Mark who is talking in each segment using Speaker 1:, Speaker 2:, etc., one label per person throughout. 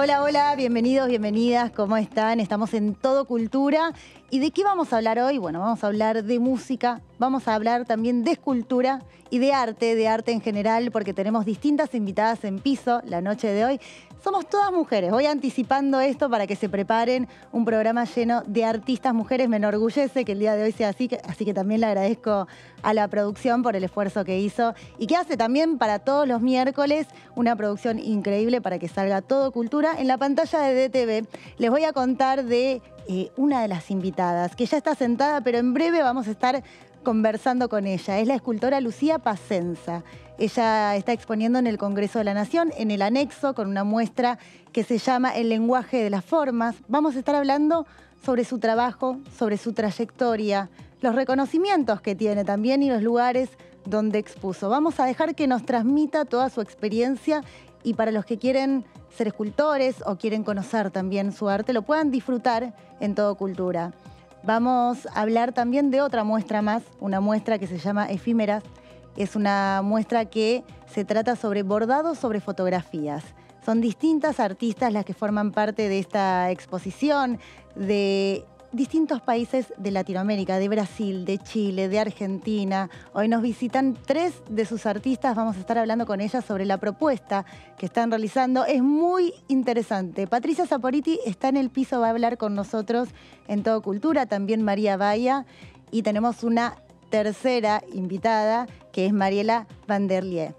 Speaker 1: Hola, hola, bienvenidos, bienvenidas, ¿cómo están? Estamos en Todo Cultura. ¿Y de qué vamos a hablar hoy? Bueno, vamos a hablar de música, vamos a hablar también de escultura y de arte, de arte en general, porque tenemos distintas invitadas en piso la noche de hoy. Somos todas mujeres. Voy anticipando esto para que se preparen un programa lleno de artistas mujeres. Me enorgullece que el día de hoy sea así, así que también le agradezco a la producción por el esfuerzo que hizo y que hace también para todos los miércoles una producción increíble para que salga todo cultura en la pantalla de DTV. Les voy a contar de eh, una de las invitadas que ya está sentada, pero en breve vamos a estar conversando con ella. Es la escultora Lucía Pacenza. Ella está exponiendo en el Congreso de la Nación, en el anexo, con una muestra que se llama El lenguaje de las formas. Vamos a estar hablando sobre su trabajo, sobre su trayectoria, los reconocimientos que tiene también y los lugares donde expuso. Vamos a dejar que nos transmita toda su experiencia y para los que quieren ser escultores o quieren conocer también su arte, lo puedan disfrutar en todo cultura. Vamos a hablar también de otra muestra más, una muestra que se llama Efímeras, es una muestra que se trata sobre bordados sobre fotografías. Son distintas artistas las que forman parte de esta exposición, de distintos países de Latinoamérica, de Brasil, de Chile, de Argentina. Hoy nos visitan tres de sus artistas, vamos a estar hablando con ellas sobre la propuesta que están realizando. Es muy interesante. Patricia Zaporiti está en el piso, va a hablar con nosotros en Todo Cultura, también María Baya, y tenemos una tercera invitada, que es Mariela Vanderlier.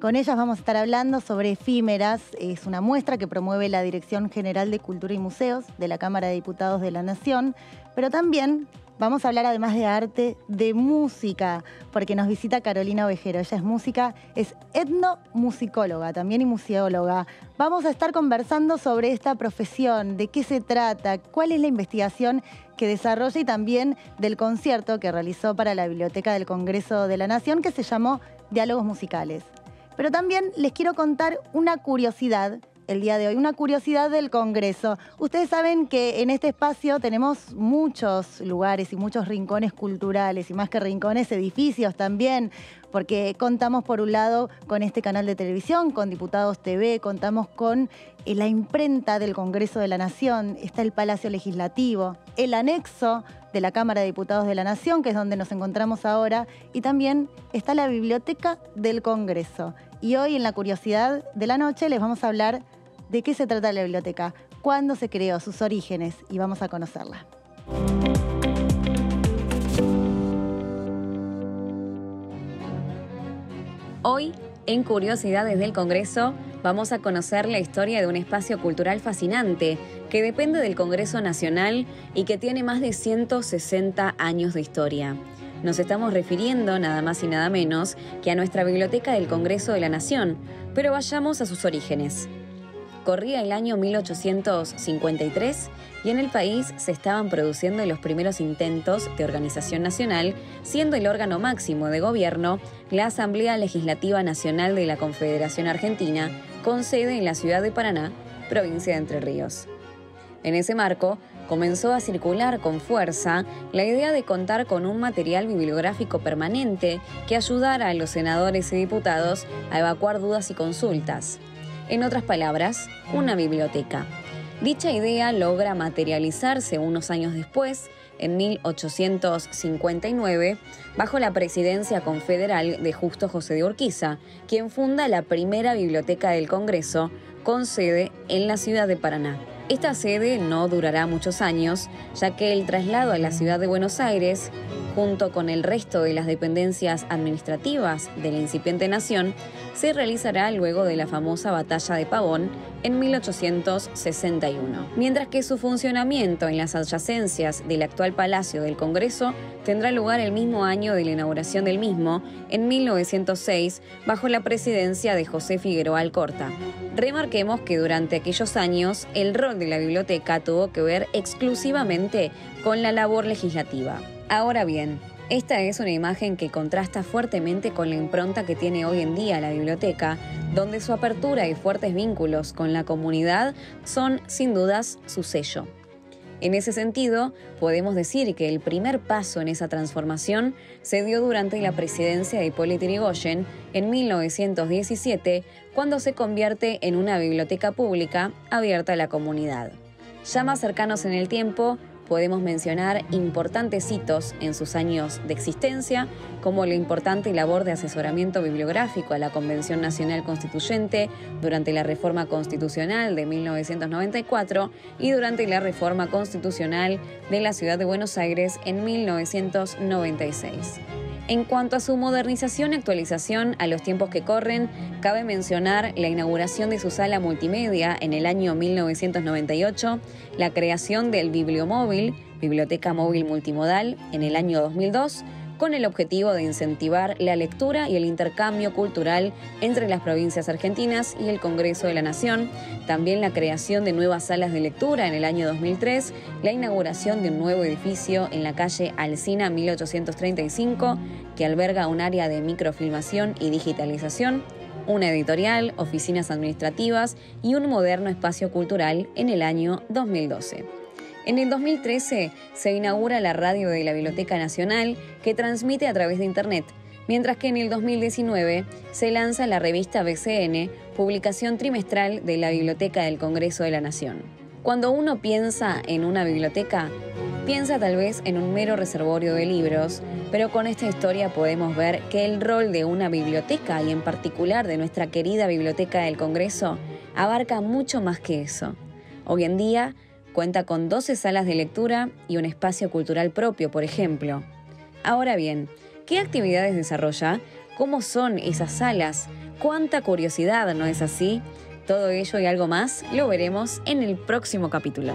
Speaker 1: Con ellas vamos a estar hablando sobre Efímeras. Es una muestra que promueve la Dirección General de Cultura y Museos de la Cámara de Diputados de la Nación, pero también Vamos a hablar además de arte, de música, porque nos visita Carolina Ovejero. Ella es música, es etnomusicóloga también y museóloga. Vamos a estar conversando sobre esta profesión, de qué se trata, cuál es la investigación que desarrolla y también del concierto que realizó para la Biblioteca del Congreso de la Nación que se llamó Diálogos Musicales. Pero también les quiero contar una curiosidad el día de hoy. Una curiosidad del Congreso. Ustedes saben que en este espacio tenemos muchos lugares y muchos rincones culturales y más que rincones, edificios también, porque contamos por un lado con este canal de televisión, con Diputados TV, contamos con eh, la imprenta del Congreso de la Nación, está el Palacio Legislativo, el anexo de la Cámara de Diputados de la Nación, que es donde nos encontramos ahora, y también está la Biblioteca del Congreso. Y hoy en la curiosidad de la noche les vamos a hablar de qué se trata la biblioteca, cuándo se creó, sus orígenes, y vamos a conocerla.
Speaker 2: Hoy, en Curiosidades del Congreso, vamos a conocer la historia de un espacio cultural fascinante que depende del Congreso Nacional y que tiene más de 160 años de historia. Nos estamos refiriendo nada más y nada menos que a nuestra Biblioteca del Congreso de la Nación, pero vayamos a sus orígenes. Corría el año 1853 y en el país se estaban produciendo los primeros intentos de organización nacional, siendo el órgano máximo de gobierno la Asamblea Legislativa Nacional de la Confederación Argentina, con sede en la ciudad de Paraná, provincia de Entre Ríos. En ese marco, comenzó a circular con fuerza la idea de contar con un material bibliográfico permanente que ayudara a los senadores y diputados a evacuar dudas y consultas. En otras palabras, una biblioteca. Dicha idea logra materializarse unos años después, en 1859, bajo la presidencia confederal de Justo José de Urquiza, quien funda la primera biblioteca del Congreso con sede en la ciudad de Paraná. Esta sede no durará muchos años, ya que el traslado a la ciudad de Buenos Aires, junto con el resto de las dependencias administrativas de la incipiente nación, se realizará luego de la famosa batalla de Pavón en 1861, mientras que su funcionamiento en las adyacencias del actual Palacio del Congreso tendrá lugar el mismo año de la inauguración del mismo, en 1906, bajo la presidencia de José Figueroa Alcorta. Remarquemos que durante aquellos años el rol de la biblioteca tuvo que ver exclusivamente con la labor legislativa. Ahora bien, esta es una imagen que contrasta fuertemente con la impronta que tiene hoy en día la biblioteca, donde su apertura y fuertes vínculos con la comunidad son sin dudas su sello. En ese sentido, podemos decir que el primer paso en esa transformación se dio durante la presidencia de Hipólito Yrigoyen en 1917, cuando se convierte en una biblioteca pública abierta a la comunidad. Ya más cercanos en el tiempo, podemos mencionar importantes hitos en sus años de existencia, como la importante labor de asesoramiento bibliográfico a la Convención Nacional Constituyente durante la Reforma Constitucional de 1994 y durante la Reforma Constitucional de la Ciudad de Buenos Aires en 1996. En cuanto a su modernización y actualización a los tiempos que corren, cabe mencionar la inauguración de su sala multimedia en el año 1998, la creación del Bibliomóvil, Biblioteca Móvil Multimodal, en el año 2002, con el objetivo de incentivar la lectura y el intercambio cultural entre las provincias argentinas y el Congreso de la Nación, también la creación de nuevas salas de lectura en el año 2003, la inauguración de un nuevo edificio en la calle Alcina 1835, que alberga un área de microfilmación y digitalización, una editorial, oficinas administrativas y un moderno espacio cultural en el año 2012. En el 2013 se inaugura la radio de la Biblioteca Nacional que transmite a través de Internet, mientras que en el 2019 se lanza la revista BCN, publicación trimestral de la Biblioteca del Congreso de la Nación. Cuando uno piensa en una biblioteca, piensa tal vez en un mero reservorio de libros, pero con esta historia podemos ver que el rol de una biblioteca y en particular de nuestra querida Biblioteca del Congreso abarca mucho más que eso. Hoy en día, Cuenta con 12 salas de lectura y un espacio cultural propio, por ejemplo. Ahora bien, ¿qué actividades desarrolla? ¿Cómo son esas salas? ¿Cuánta curiosidad, no es así? Todo ello y algo más lo veremos en el próximo capítulo.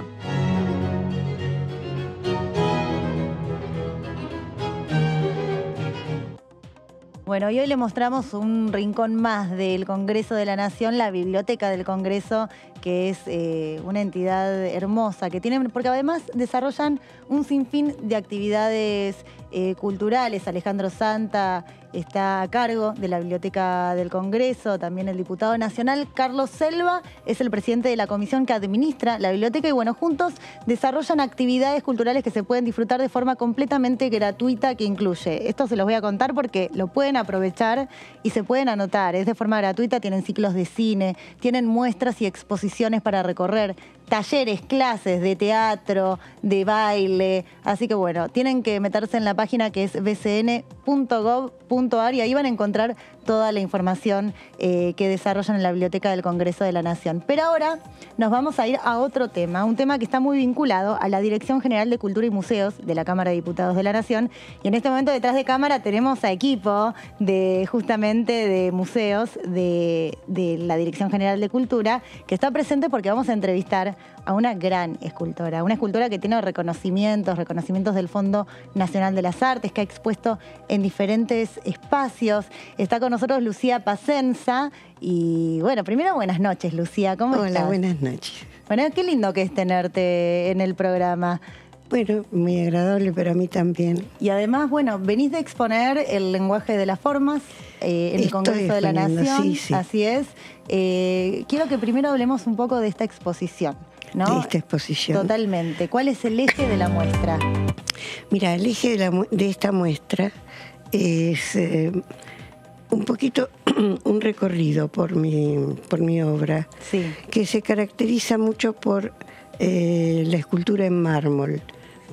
Speaker 1: Bueno, y hoy le mostramos un rincón más del Congreso de la Nación, la Biblioteca del Congreso, que es eh, una entidad hermosa que tienen, porque además desarrollan un sinfín de actividades eh, culturales. Alejandro Santa está a cargo de la Biblioteca del Congreso, también el diputado nacional Carlos Selva es el presidente de la comisión que administra la biblioteca y bueno, juntos desarrollan actividades culturales que se pueden disfrutar de forma completamente gratuita que incluye. Esto se los voy a contar porque lo pueden aprovechar y se pueden anotar. Es de forma gratuita, tienen ciclos de cine, tienen muestras y exposiciones para recorrer, talleres, clases de teatro, de baile. Así que bueno, tienen que meterse en la página que es bcn.gov.ar y ahí van a encontrar toda la información eh, que desarrollan en la Biblioteca del Congreso de la Nación. Pero ahora nos vamos a ir a otro tema, un tema que está muy vinculado a la Dirección General de Cultura y Museos de la Cámara de Diputados de la Nación. Y en este momento detrás de cámara tenemos a equipo de justamente de museos de, de la Dirección General de Cultura que está presente porque vamos a entrevistar a una gran escultora, una escultora que tiene reconocimientos, reconocimientos del Fondo Nacional de las Artes, que ha expuesto en diferentes espacios. Está con nosotros Lucía Pacenza. Y bueno, primero buenas noches, Lucía. ¿Cómo estás?
Speaker 3: Hola, buenas noches.
Speaker 1: Bueno, qué lindo que es tenerte en el programa.
Speaker 3: Bueno, muy agradable para mí también.
Speaker 1: Y además, bueno, venís de exponer el lenguaje de las formas eh, en el Congreso de la Nación. Así es. Eh, quiero que primero hablemos un poco de esta exposición.
Speaker 3: De esta exposición.
Speaker 1: Totalmente. ¿Cuál es el eje de la muestra?
Speaker 3: Mira, el eje de, esta muestra es eh, un poquito un recorrido por mi, por mi obra, que se caracteriza mucho por eh, la escultura en mármol,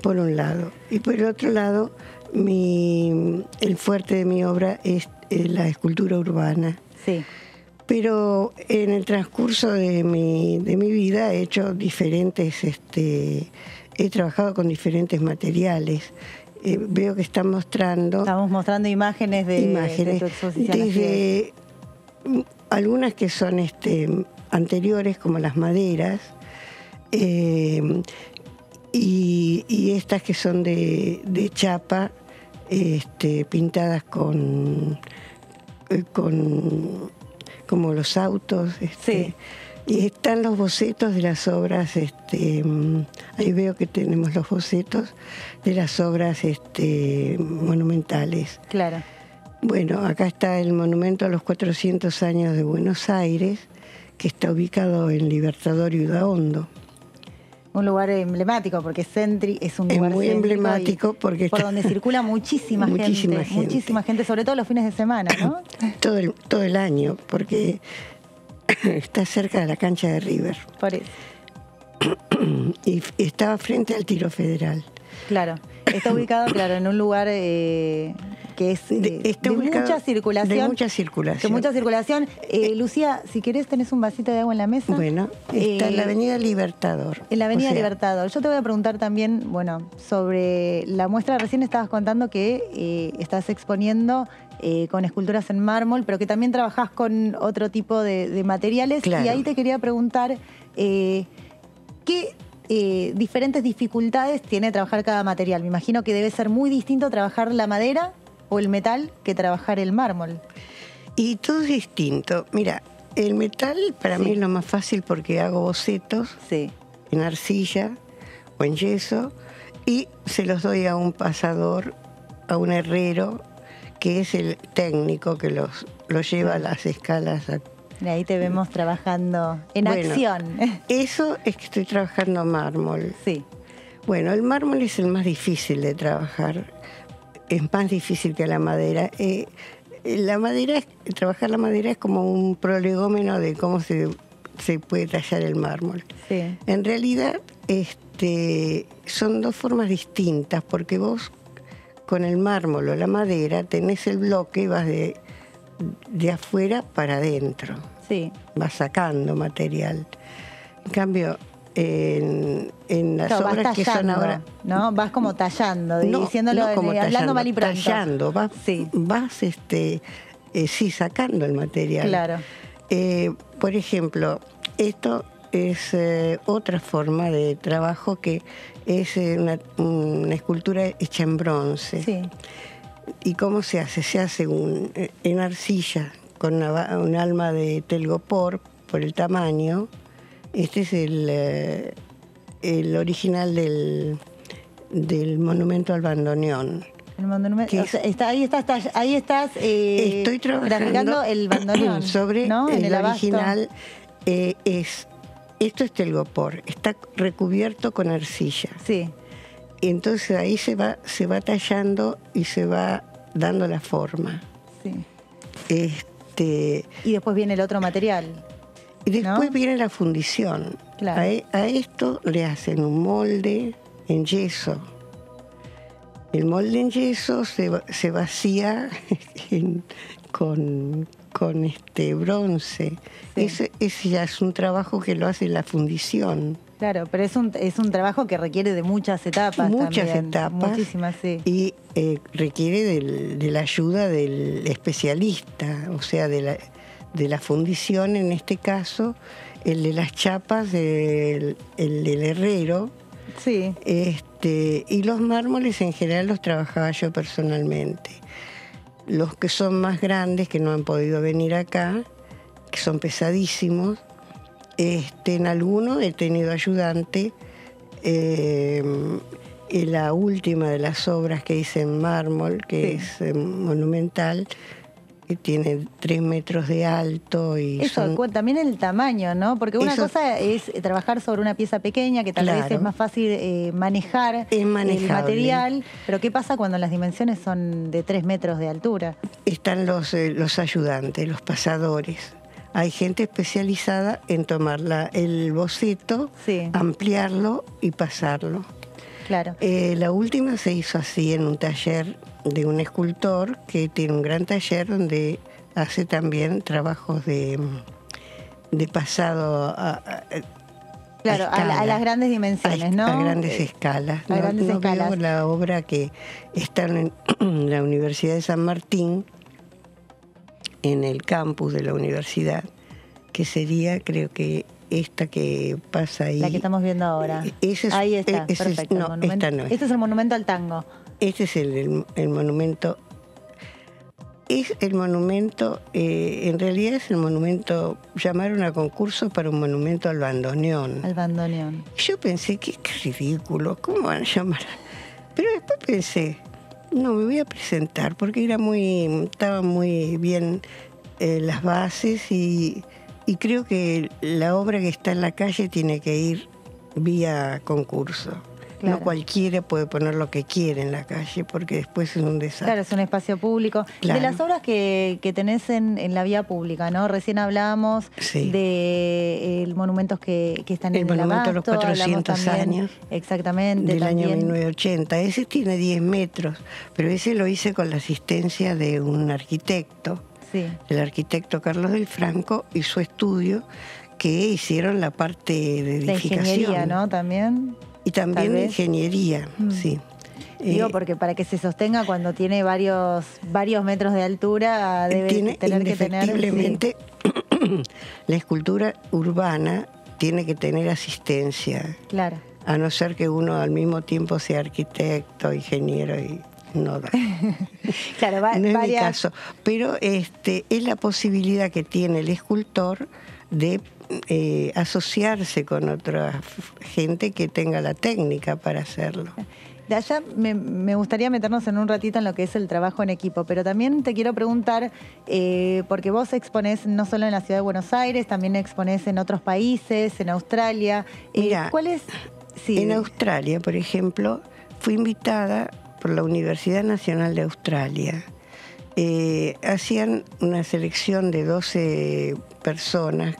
Speaker 3: por un lado. Y por el otro lado, mi, el fuerte de mi obra es eh, la escultura urbana.
Speaker 1: Sí
Speaker 3: pero en el transcurso de mi, de mi vida he hecho diferentes, este, he trabajado con diferentes materiales. Eh, veo que están mostrando...
Speaker 1: Estamos mostrando imágenes de,
Speaker 3: imágenes,
Speaker 1: tu exposición.
Speaker 3: Desde algunas que son este, anteriores, como las maderas, eh, y, estas que son de, de chapa, este, pintadas con, eh, con como los autos. Este, y están los bocetos de las obras, este, mm, ahí veo que tenemos los bocetos de las obras este, monumentales.
Speaker 1: Claro.
Speaker 3: Bueno, acá está el monumento a los 400 años de Buenos Aires, que está ubicado en Libertador y Udaondo.
Speaker 1: un lugar emblemático, porque Sentry es un lugar
Speaker 3: muy emblemático porque
Speaker 1: por donde circula muchísima,
Speaker 3: muchísima
Speaker 1: gente, muchísima gente, sobre todo los fines de semana, ¿no?
Speaker 3: todo el, todo el año, porque está cerca de la cancha de River.
Speaker 1: Por eso.
Speaker 3: y estaba frente al tiro federal.
Speaker 1: Claro, está ubicado, claro, en un lugar eh, que es
Speaker 3: De-
Speaker 1: eh,
Speaker 3: está
Speaker 1: de
Speaker 3: ubicado-
Speaker 1: mucha circulación.
Speaker 3: de mucha circulación.
Speaker 1: De mucha circulación. Eh, Lucía, si querés, tenés un vasito de agua en la mesa.
Speaker 3: Bueno, está en la
Speaker 1: Eh,
Speaker 3: Avenida Libertador.
Speaker 1: En la Avenida
Speaker 3: O sea,
Speaker 1: Libertador. Yo te voy a preguntar también, bueno, sobre la muestra. Recién estabas contando que eh, estás exponiendo eh, con esculturas en mármol, pero que también trabajás con otro tipo de, de materiales.
Speaker 3: Claro.
Speaker 1: Y ahí te quería preguntar eh, qué eh, diferentes dificultades tiene trabajar cada material. Me imagino que debe ser muy distinto trabajar la madera o el metal que trabajar el mármol.
Speaker 3: Y todo es distinto. Mira, el metal para
Speaker 1: Sí.
Speaker 3: mí es lo más fácil porque hago bocetos
Speaker 1: Sí,
Speaker 3: en arcilla o en yeso y se los doy a un pasador, a un herrero, que es el técnico que los, los lleva a las escalas.
Speaker 1: y ahí te vemos trabajando en
Speaker 3: Bueno.
Speaker 1: acción.
Speaker 3: Eso es que estoy trabajando mármol.
Speaker 1: sí,
Speaker 3: Bueno, el mármol es el más difícil de trabajar. Es más difícil que la madera. Eh, la madera, trabajar la madera es como un prolegómeno de cómo se, se puede tallar el mármol.
Speaker 1: sí.
Speaker 3: En realidad, este, son dos formas distintas, porque vos con el mármol o la madera tenés el bloque y vas de, de afuera para adentro,
Speaker 1: Sí,
Speaker 3: vas sacando material. En cambio, en, en las
Speaker 1: Claro,
Speaker 3: obras que son ahora...
Speaker 1: ¿no? Vas como tallando,
Speaker 3: No,
Speaker 1: diciéndolo,
Speaker 3: no como
Speaker 1: hablando
Speaker 3: tallando,
Speaker 1: mal y pronto.
Speaker 3: Tallando, vas,
Speaker 1: Sí.
Speaker 3: vas este, eh, sí, sacando el material.
Speaker 1: Claro.
Speaker 3: Eh, por ejemplo, esto es eh, otra forma de trabajo que es una, una escultura hecha en bronce.
Speaker 1: Sí,
Speaker 3: ¿Y cómo se hace? Se hace un, en arcilla con una un alma de telgopor por el tamaño. Este es el, eh, el original del, del monumento al bandoneón.
Speaker 1: el monumento-
Speaker 3: ¿Qué
Speaker 1: o
Speaker 3: es?
Speaker 1: está, ahí estás, tall- ahí estás eh,
Speaker 3: Estoy trabajando
Speaker 1: el bandoneón.
Speaker 3: sobre
Speaker 1: ¿no?
Speaker 3: El,
Speaker 1: abasto.
Speaker 3: original. eh, es esto es telgopor, está recubierto con arcilla.
Speaker 1: Sí,
Speaker 3: entonces ahí se va se va tallando y se va dando la forma.
Speaker 1: sí.
Speaker 3: Este
Speaker 1: Y después viene el otro material.
Speaker 3: Y después
Speaker 1: ¿No?
Speaker 3: viene la fundición.
Speaker 1: Claro.
Speaker 3: A, e- a esto le hacen un molde en yeso. El molde en yeso se, se vacía en- con, con este bronce.
Speaker 1: Sí.
Speaker 3: Ese, ese ya es un trabajo que lo hace la fundición.
Speaker 1: Claro, pero es un, es un trabajo que requiere de muchas etapas.
Speaker 3: Muchas
Speaker 1: también.
Speaker 3: etapas.
Speaker 1: Muchísimas, sí.
Speaker 3: Y eh, requiere del- de la ayuda del especialista, o sea, de la, de la fundición, en este caso, el de las chapas, el, el del herrero,
Speaker 1: Sí,
Speaker 3: este, y los mármoles en general los trabajaba yo personalmente. Los que son más grandes, que no han podido venir acá, que son pesadísimos, este, en algunos he tenido ayudante. eh, en la última de las obras que hice en mármol, que
Speaker 1: Sí.
Speaker 3: es eh, monumental, que tiene tres metros de alto y
Speaker 1: Eso,
Speaker 3: son-
Speaker 1: también el tamaño, ¿no? Porque una
Speaker 3: Eso-
Speaker 1: cosa es trabajar sobre una pieza pequeña, que tal vez es más fácil eh, manejar el material, pero ¿qué pasa cuando las dimensiones son de 3 metros de altura?
Speaker 3: están los, eh, los ayudantes, los pasadores. Hay gente especializada en tomar la- el boceto,
Speaker 1: Sí.
Speaker 3: ampliarlo y pasarlo.
Speaker 1: Claro.
Speaker 3: Eh, la última se hizo así en un taller de un escultor que tiene un gran taller donde hace también trabajos de, de pasado a, a-
Speaker 1: Claro, a, las grandes dimensiones,
Speaker 3: a,
Speaker 1: ¿no?
Speaker 3: a grandes escalas.
Speaker 1: a
Speaker 3: no,
Speaker 1: grandes
Speaker 3: no veo
Speaker 1: escalas.
Speaker 3: la obra que está en la Universidad de San Martín, en el campus de la universidad, que sería, creo que esta que pasa ahí.
Speaker 1: La que estamos viendo ahora.
Speaker 3: Ese es-
Speaker 1: Ahí está,
Speaker 3: ese es-
Speaker 1: perfecto.
Speaker 3: no, esta no es.
Speaker 1: Este es el monumento al tango.
Speaker 3: Este es el, el- el monumento. Es el monumento, eh, en realidad es el monumento, llamaron a concurso para un monumento al bandoneón.
Speaker 1: Al bandoneón.
Speaker 3: Yo pensé, qué, qué ridículo, ¿cómo van a llamar? Pero después pensé, no, me voy a presentar porque era muy, estaban muy bien eh, las bases y, y creo que la obra que está en la calle tiene que ir vía concurso.
Speaker 1: Claro.
Speaker 3: No cualquiera puede poner lo que quiere en la calle porque después es un desastre.
Speaker 1: Claro, es un espacio público.
Speaker 3: Claro.
Speaker 1: De las obras que, que tenés en, en la vía pública, ¿no? Recién hablábamos
Speaker 3: Sí.
Speaker 1: de eh, monumentos que, que están
Speaker 3: El
Speaker 1: en el
Speaker 3: monumento a los
Speaker 1: Abasto, hablamos
Speaker 3: 400
Speaker 1: también-
Speaker 3: años
Speaker 1: Exactamente.
Speaker 3: del año
Speaker 1: también.
Speaker 3: 1980. Ese tiene 10 metros, pero ese lo hice con la asistencia de un arquitecto,
Speaker 1: Sí,
Speaker 3: el arquitecto Carlos del Franco y su estudio, que hicieron la parte de edificación.
Speaker 1: ingeniería, ¿no? También.
Speaker 3: Y también ingeniería,
Speaker 1: Mm.
Speaker 3: sí.
Speaker 1: Digo,
Speaker 3: Eh,
Speaker 1: porque para que se sostenga cuando tiene varios varios metros de altura, debe
Speaker 3: tiene
Speaker 1: tener que tener. sí.
Speaker 3: la escultura urbana tiene que tener asistencia,
Speaker 1: claro.
Speaker 3: a no ser que uno al mismo tiempo sea arquitecto, ingeniero y no da.
Speaker 1: Claro, va-
Speaker 3: no es mi
Speaker 1: varias-
Speaker 3: caso, pero este es la posibilidad que tiene el escultor de eh, asociarse con otra gente que tenga la técnica para hacerlo.
Speaker 1: De allá me, me gustaría meternos en un ratito en lo que es el trabajo en equipo, pero también te quiero preguntar, eh, porque vos exponés no solo en la ciudad de Buenos Aires, también exponés en otros países, en Australia. Eh, ¿Cuál es? Sí,
Speaker 3: En Australia, por ejemplo, fui invitada por la Universidad Nacional de Australia. Eh, hacían una selección de 12 personas,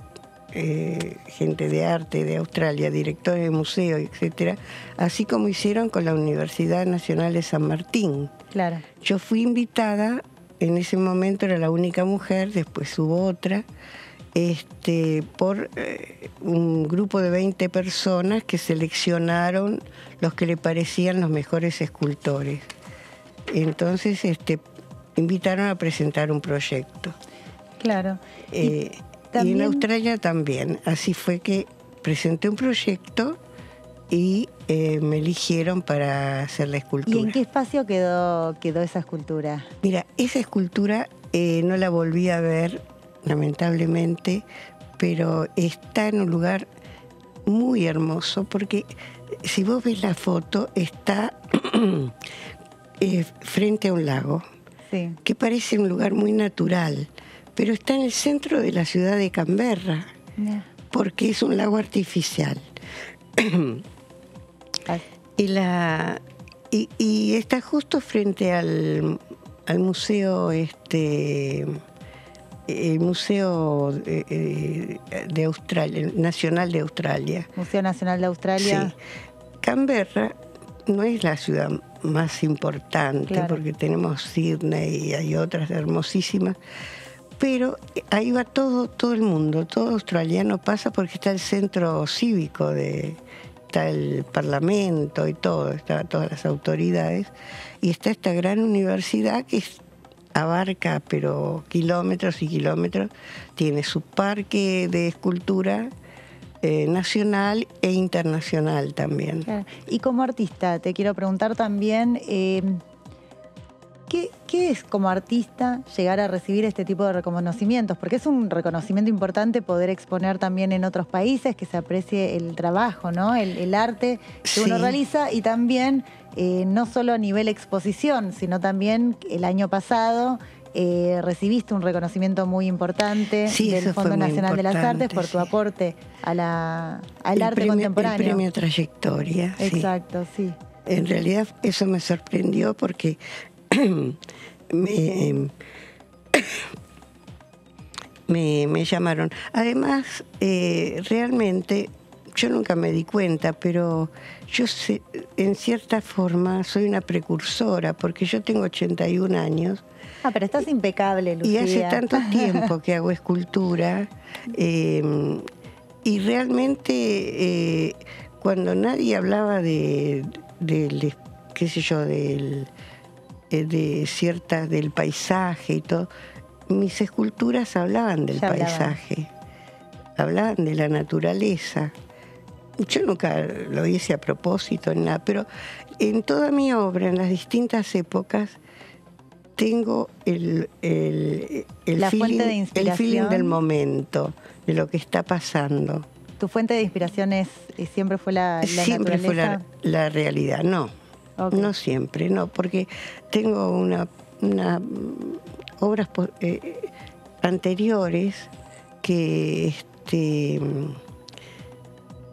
Speaker 3: eh, gente de arte de Australia, directores de museos, etcétera, así como hicieron con la Universidad Nacional de San Martín.
Speaker 1: claro.
Speaker 3: Yo fui invitada, en ese momento era la única mujer, después hubo otra, este, por eh, un grupo de 20 personas que seleccionaron los que le parecían los mejores escultores. Entonces este, invitaron a presentar un proyecto.
Speaker 1: Claro. Y
Speaker 3: Eh, y en Australia también. Así fue que presenté un proyecto y eh, me eligieron para hacer la escultura.
Speaker 1: ¿Y en qué espacio quedó, quedó esa escultura?
Speaker 3: Mira, esa escultura eh, no la volví a ver, lamentablemente, pero está en un lugar muy hermoso porque si vos ves la foto está eh, frente a un lago
Speaker 1: Sí,
Speaker 3: que parece un lugar muy natural, pero está en el centro de la ciudad de Canberra porque es un lago artificial. Y, la, y, y está justo frente al, al museo, este, el museo de, eh, de Australia, Nacional de Australia.
Speaker 1: Museo Nacional de Australia.
Speaker 3: Sí. Canberra no es la ciudad más importante
Speaker 1: Claro.
Speaker 3: porque tenemos Sydney y hay otras hermosísimas, pero ahí va todo, todo el mundo, todo australiano pasa porque está el centro cívico de está el parlamento y todo, están todas las autoridades y está esta gran universidad que abarca pero kilómetros y kilómetros, tiene su parque de escultura eh, nacional e internacional también.
Speaker 1: Y como artista, te quiero preguntar también, eh, ¿qué, qué es como artista llegar a recibir este tipo de reconocimientos? Porque es un reconocimiento importante poder exponer también en otros países, que se aprecie el trabajo, ¿no? El, el arte que uno realiza y también eh, no solo a nivel exposición, sino también el año pasado. eh, recibiste un reconocimiento muy importante
Speaker 3: Sí,
Speaker 1: del Fondo Nacional de las Artes por tu aporte a la, al
Speaker 3: El
Speaker 1: arte
Speaker 3: premio-
Speaker 1: contemporáneo.
Speaker 3: El premio trayectoria. sí.
Speaker 1: Exacto, sí.
Speaker 3: En realidad eso me sorprendió porque me, me, me llamaron. Además, eh, realmente yo nunca me di cuenta, pero yo sé- en cierta forma soy una precursora porque yo tengo 81 años
Speaker 1: Ah, pero estás impecable,
Speaker 3: y
Speaker 1: Lucía.
Speaker 3: hace tanto tiempo que hago escultura eh, y realmente eh, cuando nadie hablaba de, del, qué sé yo, del, de ciertas, del paisaje y todo, mis esculturas hablaban del
Speaker 1: hablaban.
Speaker 3: paisaje, hablaban de la naturaleza. Yo nunca lo hice a propósito ni nada, pero en toda mi obra, en las distintas épocas, tengo el, el, el
Speaker 1: La fuente
Speaker 3: feeling, el feeling del momento, de lo que está pasando.
Speaker 1: ¿Tu fuente de inspiración es, eh, siempre fue la, la
Speaker 3: siempre fue la realidad, no. No siempre, no, porque tengo una, una, mm, obras eh, anteriores que este, mm,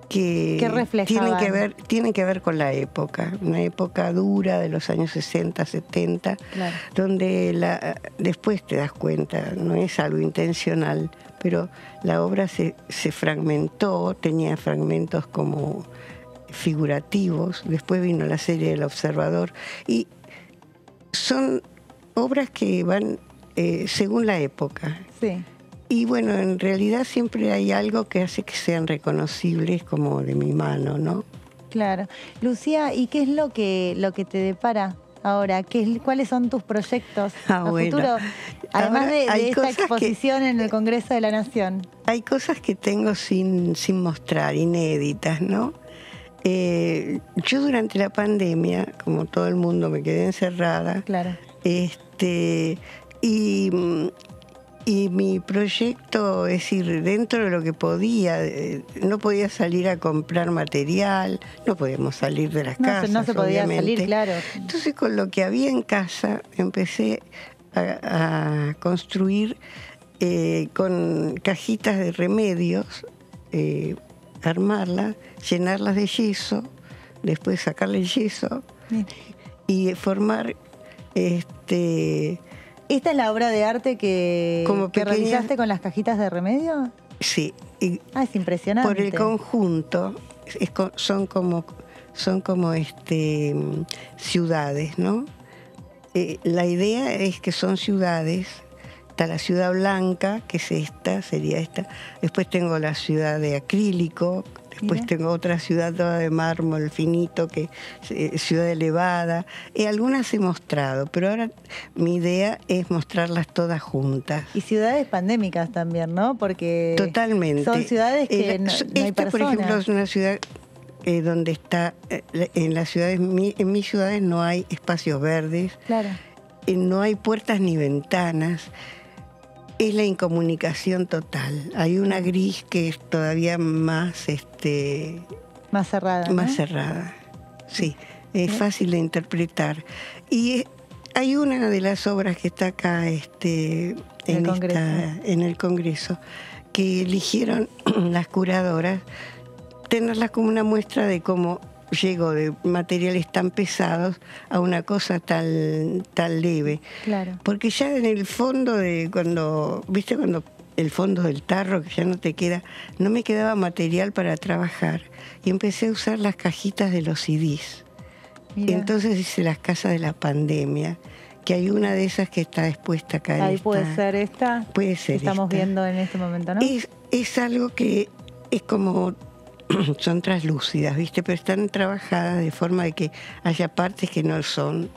Speaker 3: que
Speaker 1: ¿Qué
Speaker 3: tienen que ver tienen que ver con la época, una época dura de los años 60, 70, donde la, después te das cuenta, no es algo intencional, pero la obra se, se fragmentó, tenía fragmentos como figurativos, después vino la serie El Observador y son obras que van eh, según la época.
Speaker 1: Sí.
Speaker 3: Y bueno, en realidad siempre hay algo que hace que sean reconocibles como de mi mano, ¿no?
Speaker 1: Claro. Lucía, ¿y qué es lo que, lo que te depara ahora? ¿Qué, ¿Cuáles son tus proyectos
Speaker 3: ah, a futuro?
Speaker 1: Además de, esta exposición en el Congreso de la Nación.
Speaker 3: Hay cosas que tengo sin, sin mostrar, inéditas, ¿no? Eh, yo durante la pandemia, como todo el mundo, me quedé encerrada.
Speaker 1: Claro.
Speaker 3: Este, y y mi proyecto, es decir, dentro de lo que podía, eh, no podía salir a comprar material, no podíamos salir de las casas.
Speaker 1: No se podía salir, claro.
Speaker 3: Entonces, con lo que había en casa, empecé a, construir eh, con cajitas de remedios, eh, armarlas, llenarlas de yeso, después sacarle el yeso y formar este
Speaker 1: ¿Esta es la obra de arte que, realizaste con las cajitas de remedio?
Speaker 3: Sí.
Speaker 1: ah, es impresionante.
Speaker 3: Por el conjunto, son como, son como este, ciudades, ¿no? Eh, la idea es que son ciudades. Está la ciudad blanca, que es esta, sería esta. Después tengo la ciudad de acrílico, Después tengo otra ciudad toda de mármol finito, que eh, ciudad elevada. Y algunas he mostrado, pero ahora mi idea es mostrarlas todas juntas.
Speaker 1: Y ciudades pandémicas también, ¿no? Porque
Speaker 3: Totalmente.
Speaker 1: son ciudades que no, hay personas.
Speaker 3: por ejemplo, es una ciudad eh, donde está, eh, en las ciudades, en mis ciudades no hay espacios verdes.
Speaker 1: Claro.
Speaker 3: no hay puertas ni ventanas es la incomunicación total. Hay una gris que es todavía más este
Speaker 1: más cerrada.
Speaker 3: Más cerrada. Sí, es fácil de interpretar. Y hay una de las obras que está acá este en, en el Congreso que eligieron las curadoras tenerlas como una muestra de cómo llego de materiales tan pesados a una cosa tan, tan leve.
Speaker 1: Claro.
Speaker 3: Porque ya en el fondo de cuando, viste cuando el fondo del tarro que ya no te queda, no me quedaba material para trabajar y empecé a usar las cajitas de los CDs. Entonces hice las casas de la pandemia, que hay una de esas que está expuesta acá.
Speaker 1: Ahí puede ser esta.
Speaker 3: Puede ser.
Speaker 1: Estamos viendo en este momento, ¿no?
Speaker 3: Es, es algo que es como son translúcidas, ¿viste? Pero están trabajadas de forma de que haya partes que no son.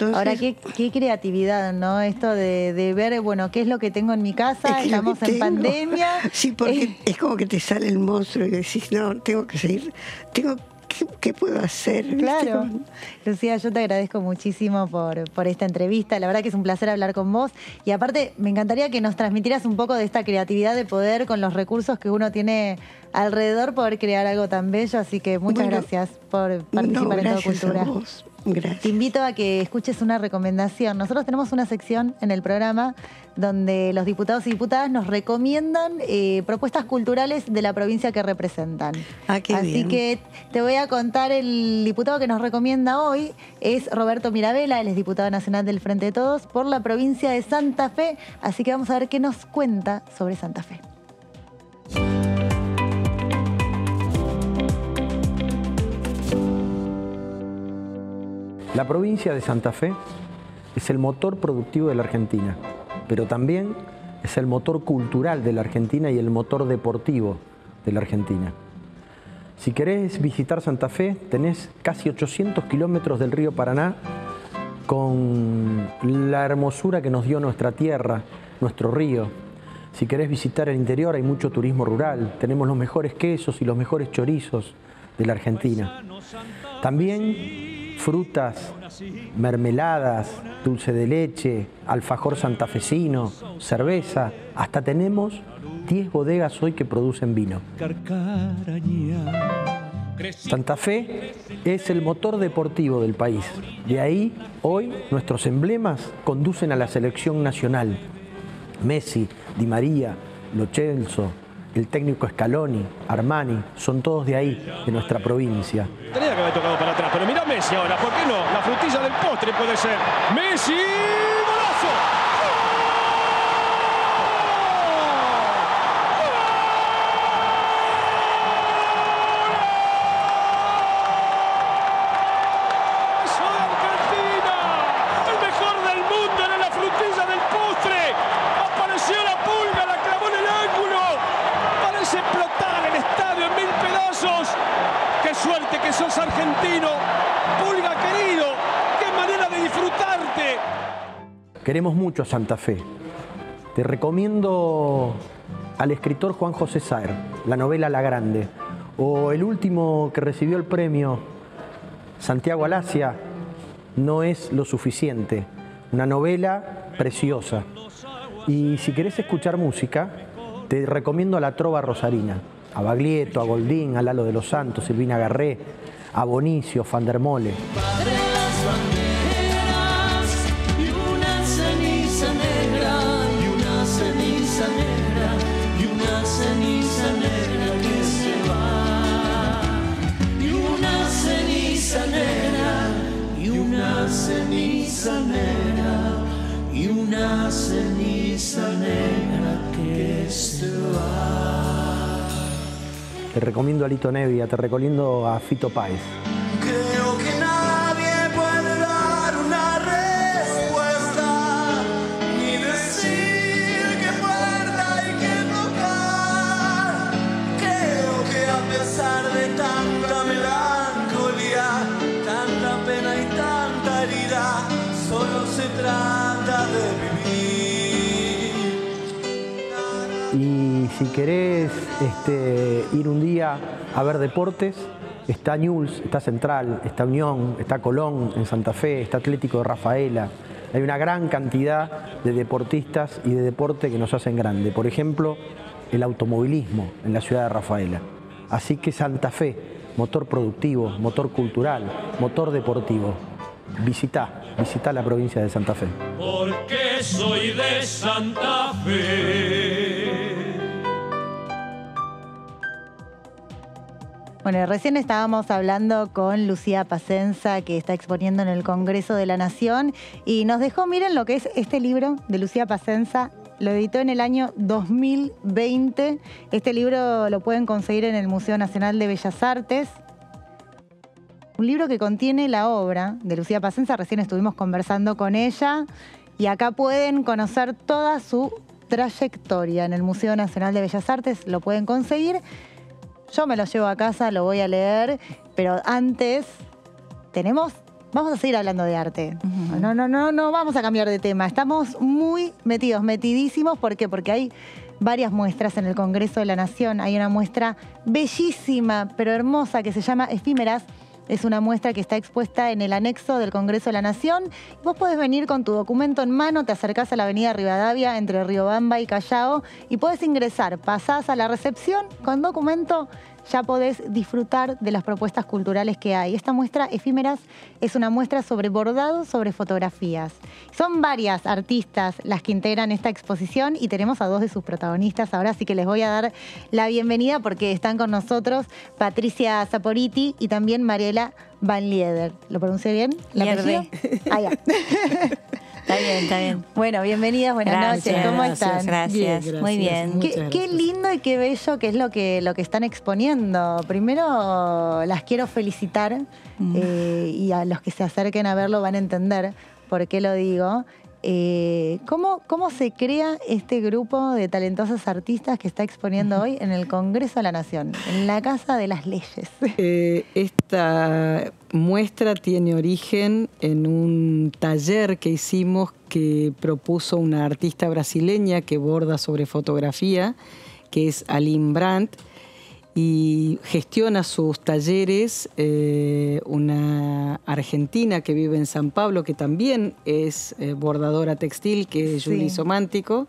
Speaker 1: Ahora, ¿qué, creatividad, ¿no? Esto de, ver, bueno, qué es lo que tengo en mi casa, estamos en pandemia.
Speaker 3: Sí, porque eh. es como que te sale el monstruo y decís, no, tengo que seguir, tengo ¿Qué, puedo hacer?
Speaker 1: Claro. Lucía, yo te agradezco muchísimo por, por esta entrevista. La verdad que es un placer hablar con vos. Y aparte, me encantaría que nos transmitieras un poco de esta creatividad de poder con los recursos que uno tiene alrededor poder crear algo tan bello. Así que muchas gracias por participar en Todo Cultura. Te invito a que escuches una recomendación. Nosotros tenemos una sección en el programa donde los diputados y diputadas nos recomiendan eh, propuestas culturales de la provincia que representan.
Speaker 3: Ah, qué
Speaker 1: Así que te voy a contar el diputado que nos recomienda hoy es Roberto Mirabela, él es diputado nacional del Frente de Todos por la provincia de Santa Fe. Así que vamos a ver qué nos cuenta sobre Santa Fe.
Speaker 4: La provincia de Santa Fe es el motor productivo de la Argentina, pero también es el motor cultural de la Argentina y el motor deportivo de la Argentina. Si querés visitar Santa Fe, tenés casi 800 kilómetros del río Paraná con la hermosura que nos dio nuestra tierra, nuestro río. Si querés visitar el interior hay mucho turismo rural, tenemos los mejores quesos y los mejores chorizos de la Argentina. También frutas, mermeladas, dulce de leche, alfajor santafesino, cerveza, hasta tenemos 10 bodegas hoy que producen vino. Santa Fe es el motor deportivo del país. De ahí, hoy, nuestros emblemas conducen a la selección nacional. Messi, Di María, Lo el técnico Scaloni, Armani, son todos de ahí, de nuestra provincia.
Speaker 5: Tenía que haber tocado para atrás, pero mira Messi ahora, ¿por qué no? La frutilla del postre puede ser. ¡Messi! ¡Golazo! ¡Golazo de Argentina! ¡El mejor del mundo era la frutilla del postre! ¡Apareció la pulga, la clavó en el ángulo! ¡Parece explotar el estadio en mil pedazos! ¡Qué suerte que sos argentino! ¡Pulga querido! ¡Qué manera de disfrutarte!
Speaker 4: Queremos mucho a Santa Fe. Te recomiendo al escritor Juan José Saer, la novela La Grande, o el último que recibió el premio, Santiago Alasia, No es lo suficiente, una novela preciosa. Y si querés escuchar música, te recomiendo a la Trova Rosarina, a Baglietto, a Goldín, a Lalo de los Santos, Silvina Garré, a Bonicio, Fandermole.
Speaker 6: Ceniza negra que.
Speaker 4: Te recomiendo a Lito Nevia, te recomiendo a Fito Páez. Si querés este, ir un día a ver deportes, está Newell's, está Central, está Unión, está Colón en Santa Fe, está Atlético de Rafaela. Hay una gran cantidad de deportistas y de deporte que nos hacen grande. Por ejemplo, el automovilismo en la ciudad de Rafaela. Así que Santa Fe, motor productivo, motor cultural, motor deportivo. Visita, visita la provincia de Santa Fe.
Speaker 7: porque soy de Santa Fe.
Speaker 1: Bueno, recién estábamos hablando con Lucía Pacenza, que está exponiendo en el Congreso de la Nación, y nos dejó, miren lo que es este libro de Lucía Pacenza. Lo editó en el año 2020. Este libro lo pueden conseguir en el Museo Nacional de Bellas Artes. Un libro que contiene la obra de Lucía Pacenza. Recién estuvimos conversando con ella. Y acá pueden conocer toda su trayectoria en el Museo Nacional de Bellas Artes. Lo pueden conseguir. Yo me lo llevo a casa, lo voy a leer, pero antes tenemos, vamos a seguir hablando de arte. No, no, no, no vamos a cambiar de tema. Estamos muy metidos, metidísimos, ¿por qué? Porque hay varias muestras en el Congreso de la Nación. Hay una muestra bellísima, pero hermosa, que se llama Efímeras. Es una muestra que está expuesta en el anexo del Congreso de la Nación. Vos podés venir con tu documento en mano, te acercás a la avenida Rivadavia entre Riobamba y Callao y podés ingresar. Pasás a la recepción con documento, ya podés disfrutar de las propuestas culturales que hay. Esta muestra Efímeras es una muestra sobre bordado sobre fotografías. Son varias artistas las que integran esta exposición y tenemos a dos de sus protagonistas. Ahora sí que les voy a dar la bienvenida porque están con nosotros Patricia Zaporiti y también Mariela Van Lieder. ¿Lo pronuncié bien? ¿La
Speaker 8: Lierde. Está bien, está bien.
Speaker 1: Bueno, bienvenidas, buenas
Speaker 8: Gracias,
Speaker 1: noches. ¿Cómo
Speaker 8: gracias,
Speaker 1: están?
Speaker 8: Gracias,
Speaker 3: Bien, gracias.
Speaker 8: muy bien.
Speaker 1: Qué, lindo y qué bello que es lo que, lo que están exponiendo. Primero las quiero felicitar eh, y a los que se acerquen a verlo van a entender por qué lo digo. Eh, ¿cómo, ¿Cómo se crea este grupo de talentosos artistas que está exponiendo hoy en el Congreso de la Nación, en la Casa de las Leyes?
Speaker 9: Eh, esta muestra tiene origen en un taller que hicimos que propuso una artista brasileña que borda sobre fotografía, que es Aline Brandt, y gestiona sus talleres eh, una argentina que vive en San Pablo, que también es eh, bordadora textil, que es
Speaker 1: Sí.
Speaker 9: Julie Somántico.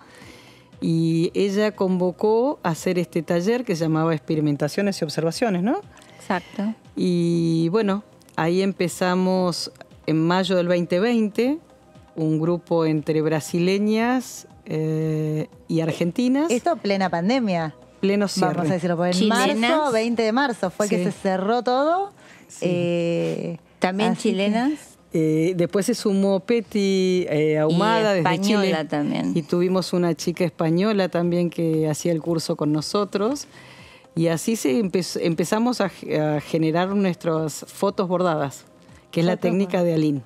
Speaker 9: Y ella convocó a hacer este taller que se llamaba Experimentaciones y Observaciones, ¿no?
Speaker 8: Exacto.
Speaker 9: Y bueno, ahí empezamos en mayo del 2020, un grupo entre brasileñas eh, y argentinas.
Speaker 1: Esto plena pandemia.
Speaker 9: Pleno cierre.
Speaker 1: Vamos a decirlo, por en
Speaker 8: Chilenas.
Speaker 1: marzo, 20 de marzo, fue que
Speaker 9: Sí.
Speaker 1: se cerró todo. Eh,
Speaker 8: También
Speaker 1: que-
Speaker 8: chilenas.
Speaker 9: Eh, después se sumó Peti eh, Ahumada desde
Speaker 8: española
Speaker 9: Chile.
Speaker 8: también.
Speaker 9: Y tuvimos una chica española también que hacía el curso con nosotros. Y así se empezamos a, a generar nuestras fotos bordadas, que es la técnica de Aline.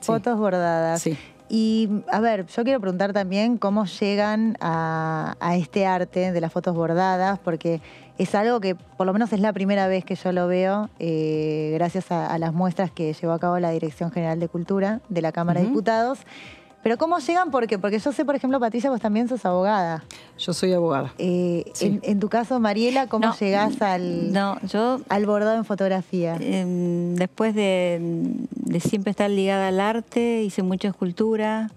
Speaker 9: Sí.
Speaker 1: Fotos bordadas.
Speaker 9: Sí.
Speaker 1: Y a ver, yo quiero preguntar también cómo llegan a, a este arte de las fotos bordadas, porque es algo que por lo menos es la primera vez que yo lo veo, eh, gracias a, a las muestras que llevó a cabo la Dirección General de Cultura de la Cámara de. Diputados. Pero ¿cómo llegan? ¿Por qué? Porque yo sé, por ejemplo, Patricia, vos también sos abogada.
Speaker 9: Yo soy abogada.
Speaker 1: Eh,
Speaker 9: Sí.
Speaker 1: en, en tu caso, Mariela, ¿cómo
Speaker 8: No,
Speaker 1: llegás al,
Speaker 8: No, yo
Speaker 1: al bordado en fotografía?
Speaker 8: em, después de, de siempre estar ligada al arte, hice mucha escultura,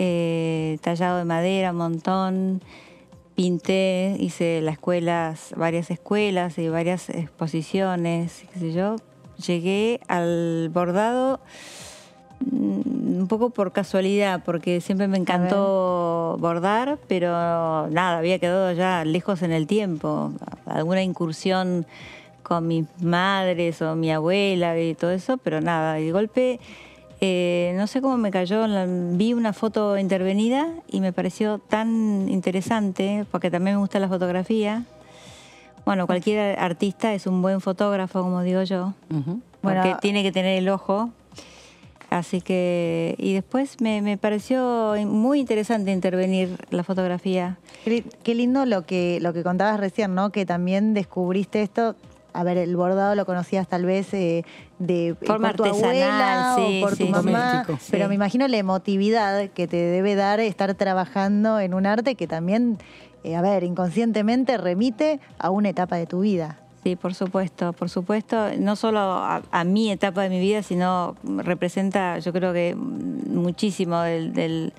Speaker 8: eh, tallado de madera, un montón, pinté, hice las escuelas, varias escuelas y varias exposiciones, qué sé yo. Llegué al bordado un poco por casualidad, porque siempre me encantó bordar, pero nada, había quedado ya lejos en el tiempo. Alguna incursión con mis madres o mi abuela y todo eso, pero nada, y de golpe, eh, no sé cómo me cayó, vi una foto intervenida y me pareció tan interesante, porque también me gusta la fotografía. Bueno, cualquier artista es un buen fotógrafo, como digo yo porque tiene que tener el ojo. Así que, y después me, me pareció muy interesante intervenir la fotografía.
Speaker 1: Qué, li- qué lindo lo que, lo que contabas recién, ¿no? Que también descubriste esto. A ver, el bordado lo conocías tal vez eh, de eh,
Speaker 8: Forma
Speaker 1: por tu
Speaker 8: artesanal,
Speaker 1: abuela
Speaker 8: sí,
Speaker 1: o por tu mamá, pero me imagino la emotividad que te debe dar estar trabajando en un arte que también, eh, a ver, inconscientemente remite a una etapa de tu vida.
Speaker 8: Sí, por supuesto, por supuesto, no solo a, a mi etapa de mi vida, sino representa, yo creo que muchísimo del, del,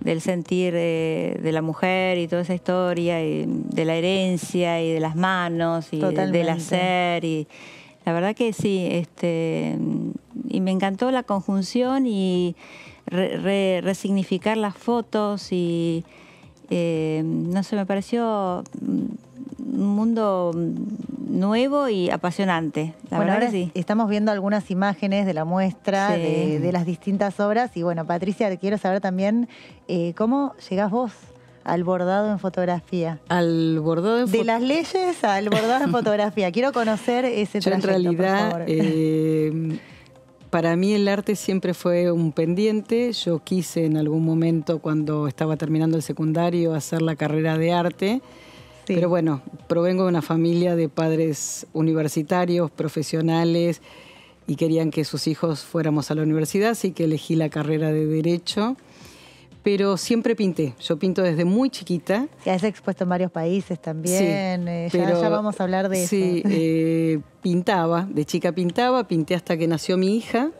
Speaker 8: del sentir eh, de la mujer y toda esa historia, y de la herencia y de las manos y de- del hacer. Y la verdad que sí, este, y me encantó la conjunción y re- re- resignificar las fotos y eh, no sé, me pareció mm, un mundo mm, nuevo y apasionante. La
Speaker 1: bueno,
Speaker 8: verdad
Speaker 1: ahora
Speaker 8: sí.
Speaker 1: estamos viendo algunas imágenes de la muestra
Speaker 8: Sí.
Speaker 1: de, de las distintas obras y bueno, Patricia, te quiero saber también eh, cómo llegás vos al bordado en fotografía.
Speaker 9: Al bordado en
Speaker 1: De las leyes al bordado en fotografía. Quiero conocer ese
Speaker 9: Yo en
Speaker 1: trayecto, por favor.
Speaker 9: eh, para mí el arte siempre fue un pendiente. Yo quise en algún momento, cuando estaba terminando el secundario, hacer la carrera de arte.
Speaker 1: Sí.
Speaker 9: Pero bueno, provengo de una familia de padres universitarios, profesionales, y querían que sus hijos fuéramos a la universidad, así que elegí la carrera de Derecho. Pero siempre pinté. Yo pinto desde muy chiquita.
Speaker 1: Que has expuesto en varios países también. eh, ya,
Speaker 9: pero-
Speaker 1: ya vamos a hablar de
Speaker 9: sí,
Speaker 1: eso.
Speaker 9: eh, pintaba, de chica pintaba, pinté hasta que nació mi hija.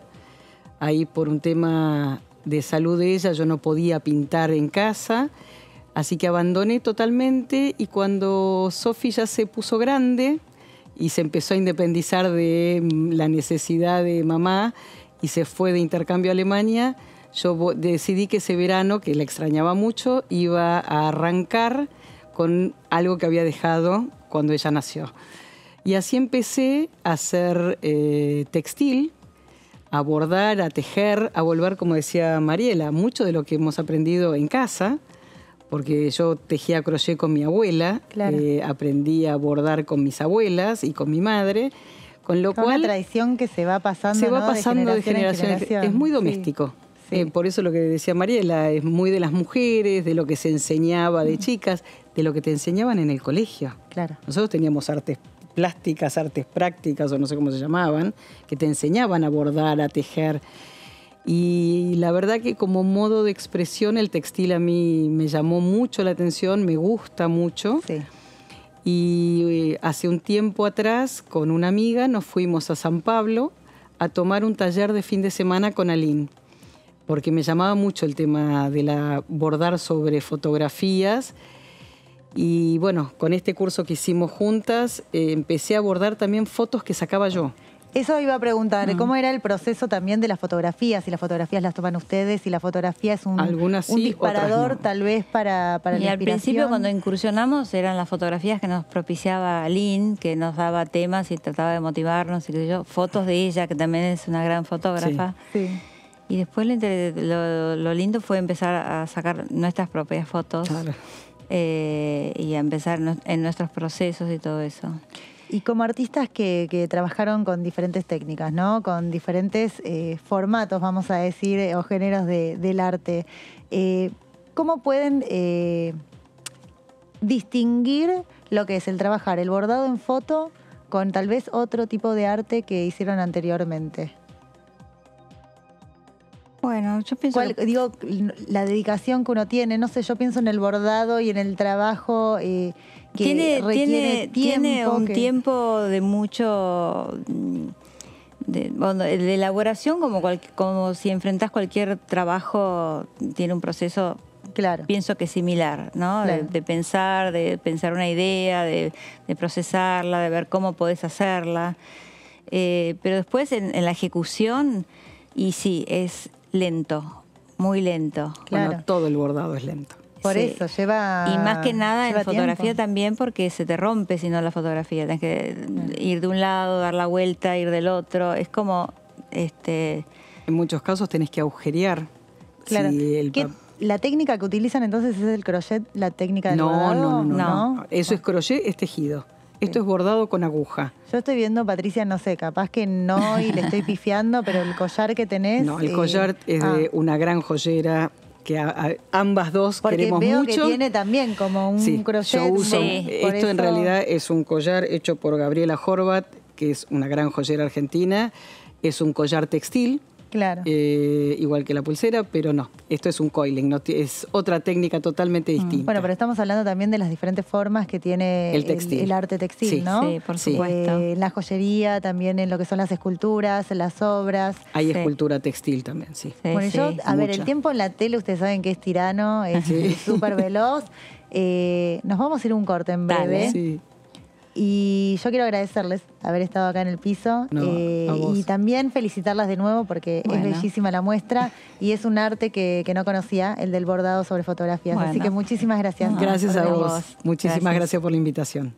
Speaker 9: Ahí por un tema de salud de ella yo no podía pintar en casa, así que abandoné totalmente y cuando Sofi ya se puso grande y se empezó a independizar de mm, la necesidad de mamá y se fue de intercambio a Alemania, yo decidí que ese verano, que la extrañaba mucho, iba a arrancar con algo que había dejado cuando ella nació. Y así empecé a hacer eh, textil, a bordar, a tejer, a volver, como decía Mariela, mucho de lo que hemos aprendido en casa, porque yo tejía crochet con mi abuela,
Speaker 1: Claro.
Speaker 9: eh, aprendí a bordar con mis abuelas y con mi madre, con lo
Speaker 1: Es una
Speaker 9: cual
Speaker 1: tradición que se va pasando,
Speaker 9: se va
Speaker 1: ¿no?
Speaker 9: pasando de
Speaker 1: generación en
Speaker 9: generación, en- Es muy doméstico.
Speaker 1: Sí.
Speaker 9: Eh, por eso lo que decía Mariela, es muy de las mujeres, de lo que se enseñaba de chicas, de lo que te enseñaban en el colegio.
Speaker 1: Claro.
Speaker 9: Nosotros teníamos artes plásticas, artes prácticas, o no sé cómo se llamaban, que te enseñaban a bordar, a tejer. Y la verdad que como modo de expresión el textil a mí me llamó mucho la atención, me gusta mucho.
Speaker 1: Sí.
Speaker 9: Y eh, hace un tiempo atrás, con una amiga, nos fuimos a San Pablo a tomar un taller de fin de semana con Aline, porque me llamaba mucho el tema de la bordar sobre fotografías. Y bueno, con este curso que hicimos juntas, eh, empecé a bordar también fotos que sacaba yo.
Speaker 1: Eso iba a preguntar,
Speaker 9: Mm.
Speaker 1: ¿cómo era el proceso también de las fotografías? Si las fotografías las toman ustedes, si la fotografía es un,
Speaker 9: Algunas sí,
Speaker 1: disparador
Speaker 9: no.
Speaker 1: tal vez para, para
Speaker 8: y
Speaker 1: la
Speaker 8: al principio cuando incursionamos eran las fotografías que nos propiciaba Lynn, que nos daba temas y trataba de motivarnos y qué sé yo, fotos de ella, que también es una gran fotógrafa.
Speaker 1: Sí.
Speaker 8: Y después lo, inter- lo- lo lindo fue empezar a sacar nuestras propias fotos
Speaker 9: Claro.
Speaker 8: eh, y a empezar en nuestros procesos y todo eso.
Speaker 1: Y como artistas que, que trabajaron con diferentes técnicas, ¿no? Con diferentes eh, formatos, vamos a decir, eh, o géneros de- del arte, eh, ¿cómo pueden eh, distinguir lo que es el trabajar el bordado en foto con tal vez otro tipo de arte que hicieron anteriormente?
Speaker 8: Bueno, yo pienso...
Speaker 1: ¿Cuál-
Speaker 8: que-
Speaker 1: digo, la dedicación que uno tiene, no sé, yo pienso en el bordado y en el trabajo eh, que
Speaker 8: tiene,
Speaker 1: requiere
Speaker 8: tiene, tiene un
Speaker 1: que-
Speaker 8: tiempo de mucho de, bueno, de elaboración como cual- como si enfrentás cualquier trabajo tiene un proceso
Speaker 1: Claro.
Speaker 8: pienso que similar no De- pensar de pensar una idea de, de procesarla de ver cómo podés hacerla. Eh, pero después en, en la ejecución y sí es lento muy lento
Speaker 1: Claro.
Speaker 9: Bueno, todo el bordado es lento.
Speaker 1: Por
Speaker 8: Sí.
Speaker 1: eso, lleva.
Speaker 8: Y más que nada en fotografía
Speaker 1: tiempo.
Speaker 8: también porque se te rompe si no la fotografía. Tienes que ir de un lado, dar la vuelta, ir del otro. Es como, este,
Speaker 9: En muchos casos tenés que agujerear.
Speaker 1: Claro.
Speaker 9: Si el
Speaker 1: ¿Qué- la técnica que utilizan entonces es el crochet, la técnica del
Speaker 9: no,
Speaker 1: bordado?
Speaker 9: no, no, no,
Speaker 8: No.
Speaker 9: Eso es crochet, es tejido. Esto es bordado con aguja.
Speaker 1: Yo estoy viendo, Patricia, no sé, capaz que no y le estoy pifiando, pero el collar que tenés.
Speaker 9: No, el
Speaker 1: eh,
Speaker 9: collar es
Speaker 1: ah,
Speaker 9: de una gran joyera que a- a- ambas dos
Speaker 1: Porque
Speaker 9: queremos
Speaker 1: veo
Speaker 9: mucho.
Speaker 1: que tiene también como un
Speaker 9: Sí,
Speaker 1: crochet.
Speaker 9: yo uso.
Speaker 8: Sí.
Speaker 9: Esto en realidad es un collar hecho por Gabriela Horvat, que es una gran joyera argentina. Es un collar textil,
Speaker 1: Claro.
Speaker 9: eh, igual que la pulsera, pero no. Esto es un coiling, no es otra técnica totalmente distinta.
Speaker 1: Mm. Bueno, pero estamos hablando también de las diferentes formas que tiene
Speaker 9: El textil.
Speaker 1: el arte textil,
Speaker 9: Sí.
Speaker 1: ¿no?
Speaker 8: Sí, por supuesto.
Speaker 1: Eh, en la joyería, también en lo que son las esculturas, en las obras.
Speaker 9: Hay
Speaker 8: Sí.
Speaker 9: escultura textil también, sí.
Speaker 8: sí,
Speaker 1: bueno,
Speaker 8: sí.
Speaker 1: yo, a ver, el tiempo en la tele, ustedes saben que es tirano, es
Speaker 9: Sí.
Speaker 1: súper veloz. Eh, nos vamos a ir un corte en breve.
Speaker 8: Dale.
Speaker 9: Sí.
Speaker 1: Y yo quiero agradecerles haber estado acá en el piso
Speaker 9: No,
Speaker 1: eh, y también felicitarlas de nuevo porque
Speaker 8: Bueno.
Speaker 1: es bellísima la muestra y es un arte que, que no conocía, el del bordado sobre fotografías. Así que muchísimas gracias.
Speaker 9: Gracias a vos. Muchísimas
Speaker 8: Gracias.
Speaker 9: gracias por la invitación.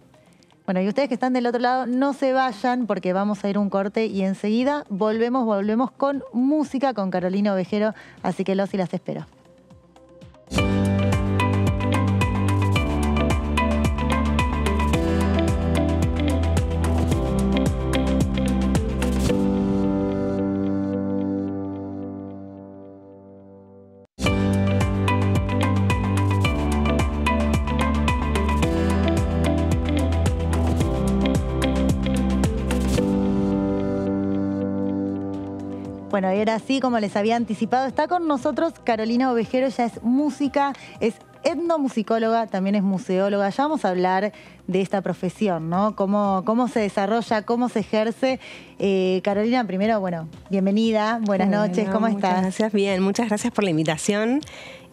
Speaker 1: Bueno, y ustedes que están del otro lado, no se vayan porque vamos a ir un corte y enseguida volvemos, volvemos con música con Carolina Ovejero, así que los y las espero. Bueno, y ahora sí, como les había anticipado, está con nosotros Carolina Ovejero, ella es música, es etnomusicóloga, también es museóloga. Ya vamos a hablar de esta profesión, ¿no? Cómo, cómo se desarrolla, cómo se ejerce. Eh, Carolina, primero, bueno, bienvenida, buenas
Speaker 10: Bueno,
Speaker 1: noches, ¿cómo
Speaker 10: muchas
Speaker 1: estás?
Speaker 10: Gracias, bien, muchas gracias por la invitación.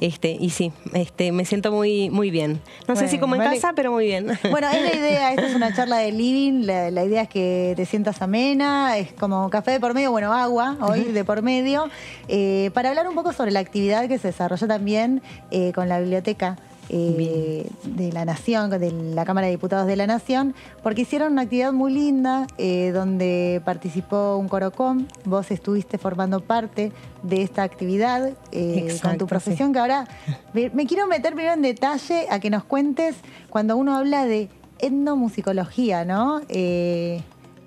Speaker 10: Este, y sí, este, me siento muy, muy bien. No sé si como en
Speaker 1: vale.
Speaker 10: casa, pero muy bien.
Speaker 1: Bueno, es la idea, esta es una charla de living, la, la idea es que te sientas amena, es como café de por medio, bueno, agua hoy de por medio, eh, para hablar un poco sobre la actividad que se desarrolla también eh, con la biblioteca. Eh, de la Nación, de la Cámara de Diputados de la Nación, porque hicieron una actividad muy linda eh, donde participó un corocom, vos estuviste formando parte de esta actividad eh, con tu
Speaker 10: sí.
Speaker 1: profesión, que ahora me, me quiero meter primero en detalle a que nos cuentes cuando uno habla de etnomusicología, ¿no?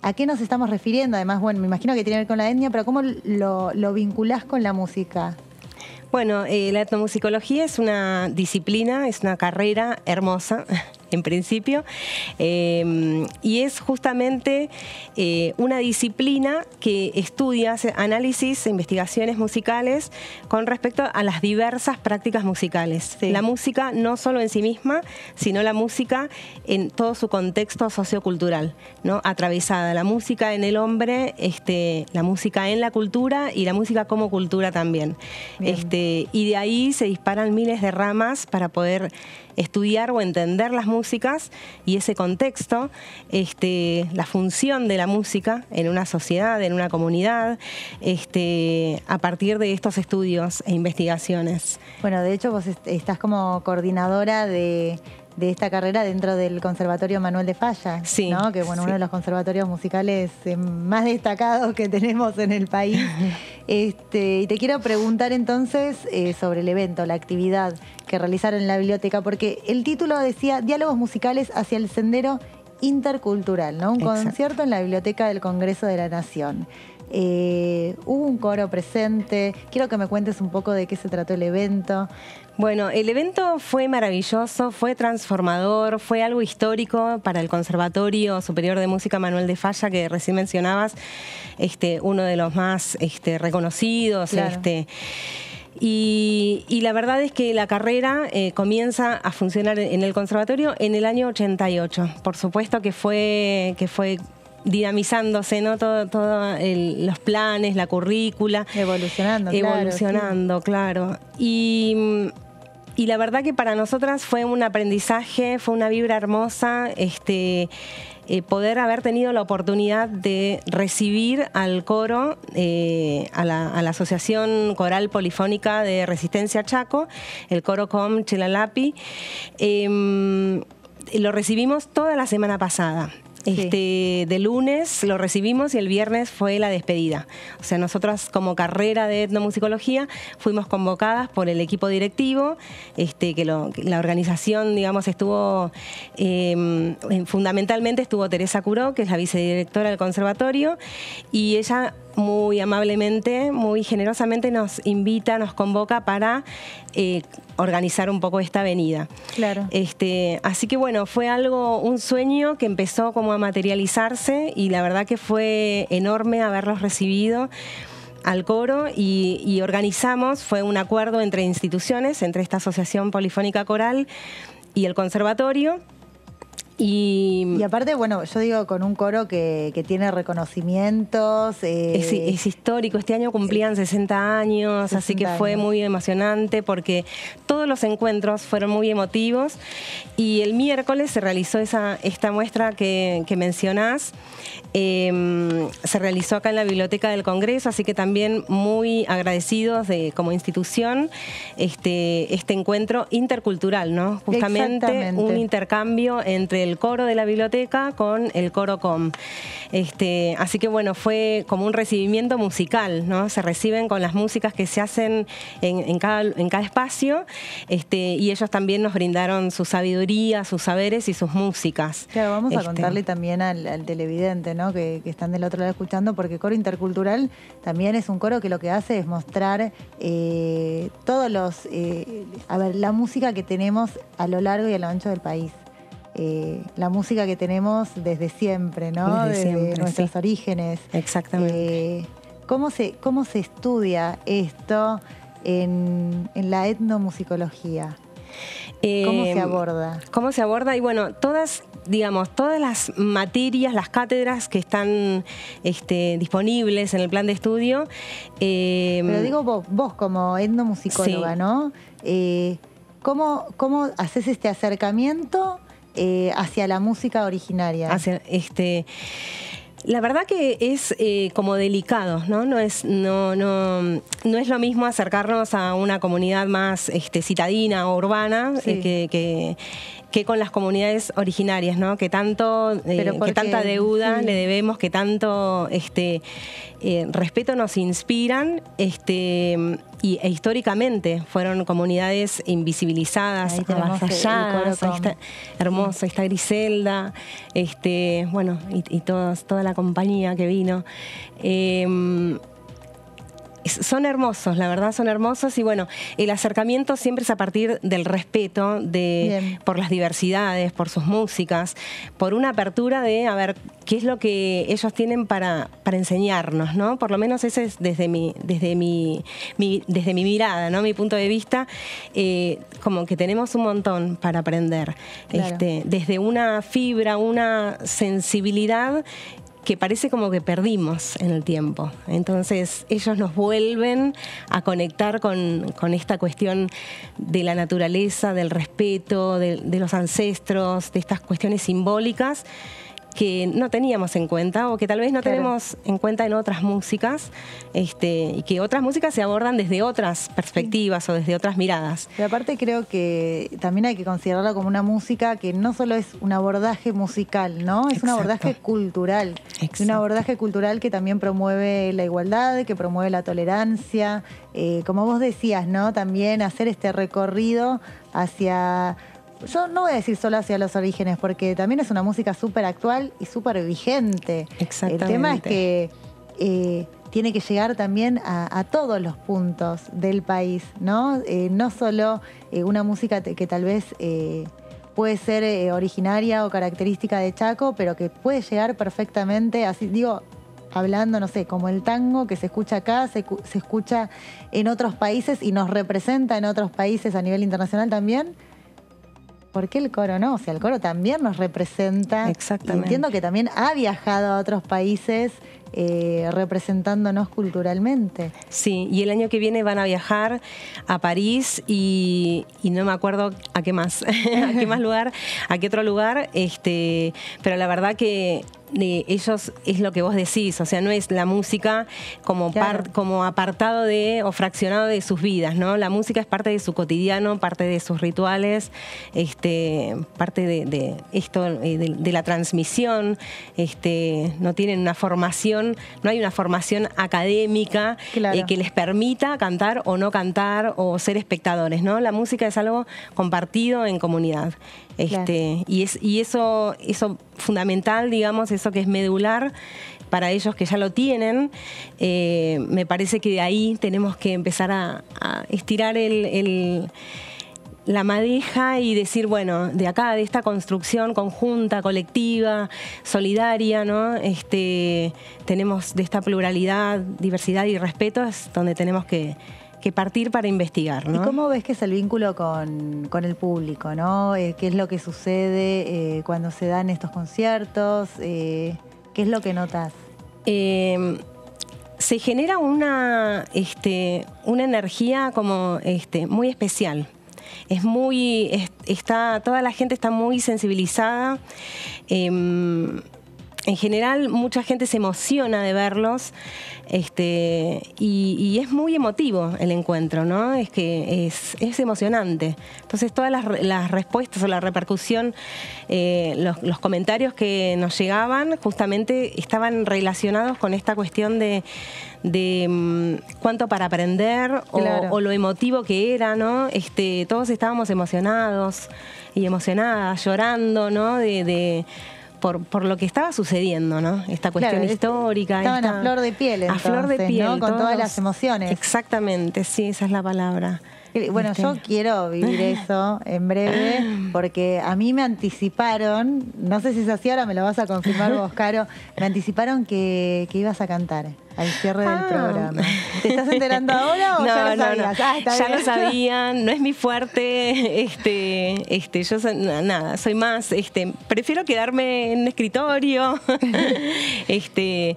Speaker 1: ¿A qué nos estamos refiriendo? Además, bueno, me imagino que tiene que ver con la etnia, pero ¿cómo lo, lo vinculás con la música?
Speaker 10: Bueno, eh, la etnomusicología es una disciplina, es una carrera hermosa, en principio, eh, y es justamente eh, una disciplina que estudia, hace análisis e investigaciones musicales con respecto a las diversas prácticas musicales.
Speaker 1: Sí.
Speaker 10: La música no solo en sí misma, sino la música en todo su contexto sociocultural, ¿no? atravesada. La música en el hombre, este, la música en la cultura y la música como cultura también.
Speaker 1: Bien.
Speaker 10: Este, y de ahí se disparan miles de ramas para poder estudiar o entender las músicas y ese contexto, este, la función de la música en una sociedad, en una comunidad, este, a partir de estos estudios e investigaciones.
Speaker 1: Bueno, de hecho vos est- estás como coordinadora de, de esta carrera dentro del Conservatorio Manuel de Falla,
Speaker 10: Sí,
Speaker 1: ¿no? que bueno,
Speaker 10: sí.
Speaker 1: uno de los conservatorios musicales eh, más destacados que tenemos en el país. Este, y te quiero preguntar entonces eh, sobre el evento, la actividad que realizaron en la biblioteca, porque el título decía Diálogos musicales hacia el sendero intercultural, ¿no? Un
Speaker 10: Exacto.
Speaker 1: concierto en la Biblioteca del Congreso de la Nación. Eh, hubo un coro presente. Quiero que me cuentes un poco de qué se trató el evento.
Speaker 10: Bueno, el evento fue maravilloso, fue transformador, fue algo histórico para el Conservatorio Superior de Música Manuel de Falla, que recién mencionabas, este, uno de los más este, reconocidos.
Speaker 1: Claro.
Speaker 10: Este, y, y la verdad es que la carrera eh, comienza a funcionar en el conservatorio en el año 88. Por supuesto que fue, que fue dinamizándose, ¿no? Todo, todo el- los planes, la currícula.
Speaker 1: Evolucionando, claro,
Speaker 10: Evolucionando, claro. Y, y la verdad que para nosotras fue un aprendizaje, fue una vibra hermosa. Este, eh, poder haber tenido la oportunidad de recibir al coro, eh, a, la, a la Asociación Coral Polifónica de Resistencia Chaco, el coro Com Chilalapi. Em, lo recibimos toda la semana pasada. Este, de lunes lo recibimos y el viernes fue la despedida. O sea, nosotras como carrera de etnomusicología fuimos convocadas por el equipo directivo, este, que, la organización, digamos, estuvo, eh, fundamentalmente estuvo Teresa Curó, que es la vicedirectora del conservatorio, y ella muy amablemente, muy generosamente nos invita, nos convoca para eh, organizar un poco esta avenida.
Speaker 1: Claro.
Speaker 10: Este, así que bueno, fue algo, un sueño que empezó como a materializarse y la verdad que fue enorme haberlos recibido al coro y, y organizamos, fue un acuerdo entre instituciones, entre esta Asociación Polifónica Coral y el Conservatorio. Y,
Speaker 1: Y aparte, bueno, yo digo con un coro que, que tiene reconocimientos. eh,
Speaker 10: Es, es histórico, este año cumplían 60 años, así que
Speaker 1: 60
Speaker 10: fue
Speaker 1: años.
Speaker 10: muy emocionante porque todos los encuentros fueron muy emotivos y el miércoles se realizó esa, esta muestra que, que mencionás, eh, se realizó acá en la Biblioteca del Congreso, así que también muy agradecidos de, como institución este, este encuentro intercultural, ¿no? Justamente un intercambio entre el coro de la biblioteca con el coro com. Este, así que bueno, fue como un recibimiento musical, ¿no? Se reciben con las músicas que se hacen en, en cada, en cada espacio este, y ellos también nos brindaron su sabiduría, sus saberes y sus músicas.
Speaker 1: Claro, vamos a
Speaker 10: Este,
Speaker 1: contarle también al, al televidente, ¿no? Que, que están del otro lado escuchando, porque coro intercultural también es un coro que lo que hace es mostrar eh, todos los, eh, a ver, la música que tenemos a lo largo y a lo ancho del país. Eh, la música que tenemos desde siempre, ¿no?
Speaker 10: Desde siempre,
Speaker 1: nuestros
Speaker 10: sí.
Speaker 1: orígenes.
Speaker 10: Exactamente.
Speaker 1: ¿cómo, se, ¿Cómo se estudia esto en, en la etnomusicología? ¿Cómo se
Speaker 10: Eh,
Speaker 1: aborda?
Speaker 10: ¿Cómo se aborda? Y bueno, todas, digamos, todas las materias, las cátedras que están este, disponibles en el plan de estudio. eh,
Speaker 1: Pero digo vos, vos como etnomusicóloga,
Speaker 10: Sí.
Speaker 1: ¿no? Eh, ¿cómo, ¿Cómo haces este acercamiento eh, hacia la música originaria?
Speaker 10: hacia, este, la verdad que es eh, como delicado, ¿no? No es, no, no, no es lo mismo acercarnos a una comunidad más este, citadina o urbana
Speaker 1: Sí.
Speaker 10: eh, que, que- que con las comunidades originarias, ¿no? Que tanto, eh,
Speaker 1: Pero
Speaker 10: que
Speaker 1: porque-
Speaker 10: tanta deuda
Speaker 1: sí.
Speaker 10: le debemos, que tanto este, eh, respeto nos inspiran, este, y, e históricamente fueron comunidades invisibilizadas, avasalladas, ahí está- hermosa, está Griselda, este, bueno, y, y todos- toda la compañía que vino. Eh, son hermosos, la verdad son hermosos y bueno, el acercamiento siempre es a partir del respeto de,
Speaker 1: Bien.
Speaker 10: por las diversidades, por sus músicas, por una apertura de a ver qué es lo que ellos tienen para, para enseñarnos, ¿no? Por lo menos ese es desde mi, desde mi, mi- desde mi mirada, ¿no? Mi punto de vista, eh, como que tenemos un montón para aprender.
Speaker 1: Claro.
Speaker 10: Este, desde una fibra, una sensibilidad que parece como que perdimos en el tiempo. Entonces ellos nos vuelven a conectar con, con esta cuestión de la naturaleza, del respeto, de, de los ancestros, de estas cuestiones simbólicas que no teníamos en cuenta o que tal vez no
Speaker 1: Claro.
Speaker 10: tenemos en cuenta en otras músicas este, y que otras músicas se abordan desde otras perspectivas o desde otras miradas.
Speaker 1: Pero aparte creo que también hay que considerarla como una música que no solo es un abordaje musical, ¿no? Es un
Speaker 10: Exacto.
Speaker 1: abordaje cultural. Y un
Speaker 10: Exacto.
Speaker 1: abordaje cultural que también promueve la igualdad, que promueve la tolerancia. Eh, como vos decías, ¿no? También hacer este recorrido hacia... Yo no voy a decir solo hacia los orígenes, porque también es una música súper actual y súper vigente. El tema es
Speaker 10: Exactamente.
Speaker 1: que eh, tiene que llegar también a, todos los puntos del país, ¿no? Eh, no solo eh, una música que tal vez eh, puede ser originaria o característica de Chaco, pero que puede llegar perfectamente, así digo, hablando, no sé, como el tango que se escucha acá, se, se escucha en otros países y nos representa en otros países a nivel internacional también. ¿Por qué el coro no? O sea, el coro también nos representa.
Speaker 10: Exactamente.
Speaker 1: Y entiendo que también ha viajado a otros países eh, representándonos culturalmente.
Speaker 10: Sí, y el año que viene van a viajar a París y, y no me acuerdo a qué más, a qué más lugar, a qué otro lugar, este, pero la verdad que eh, ellos es lo que vos decís, o sea, no es la música como,
Speaker 1: Claro.
Speaker 10: par- como apartado de o fraccionado de sus vidas, ¿no? La música es parte de su cotidiano, parte de sus rituales, este, parte de, de esto, eh, de, de la transmisión, este, no tienen una formación, no hay una formación académica
Speaker 1: Claro.
Speaker 10: eh, que les permita cantar o no cantar o ser espectadores, ¿no? La música es algo compartido en comunidad. Este, y, es, y eso, eso fundamental, digamos, eso que es medular para ellos que ya lo tienen, eh, me parece que de ahí tenemos que empezar a, a estirar el- el, la madeja y decir, bueno, de acá, de esta construcción conjunta, colectiva, solidaria, ¿no? Este, tenemos de esta pluralidad, diversidad y respeto, es donde tenemos que, que partir para investigar, ¿no?
Speaker 1: ¿Y cómo ves que es el vínculo con, con el público, no? Eh, ¿Qué es lo que sucede eh, cuando se dan estos conciertos? Eh, ¿Qué es lo que notas?
Speaker 10: Eh, se genera una, este, una energía como este, muy especial. Es muy, es- está, toda la gente está muy sensibilizada. Em, en general, mucha gente se emociona de verlos este, y, es muy emotivo el encuentro, ¿no? Es que es, es emocionante. Entonces, todas las respuestas o la repercusión, eh, los, los comentarios que nos llegaban, justamente estaban relacionados con esta cuestión de, de, mm, cuánto para aprender o,
Speaker 1: Claro.
Speaker 10: o lo emotivo que era, ¿no? Este, todos estábamos emocionados y emocionadas, llorando, ¿no? De, de- por, por lo que estaba sucediendo, ¿no? Esta cuestión
Speaker 1: Claro,
Speaker 10: histórica.
Speaker 1: estaban
Speaker 10: esta-
Speaker 1: a flor de piel,
Speaker 10: A flor de
Speaker 1: entonces,
Speaker 10: piel.
Speaker 1: ¿no? Con
Speaker 10: todos
Speaker 1: todas las emociones.
Speaker 10: Exactamente, sí, esa es la palabra.
Speaker 1: Bueno,
Speaker 10: Este.
Speaker 1: yo quiero vivir eso en breve porque a mí me anticiparon, no sé si es así, ahora me lo vas a confirmar vos, Caro, me anticiparon que, que ibas a cantar al cierre del
Speaker 10: Ah.
Speaker 1: programa. ¿Te estás enterando ahora o
Speaker 10: no,
Speaker 1: ya lo
Speaker 10: no,
Speaker 1: sabías?
Speaker 10: no.
Speaker 1: Ah,
Speaker 10: ya
Speaker 1: bien.
Speaker 10: lo sabían, no es mi fuerte, este, este, yo soy- na- nada, soy más, este, prefiero quedarme en un escritorio, este,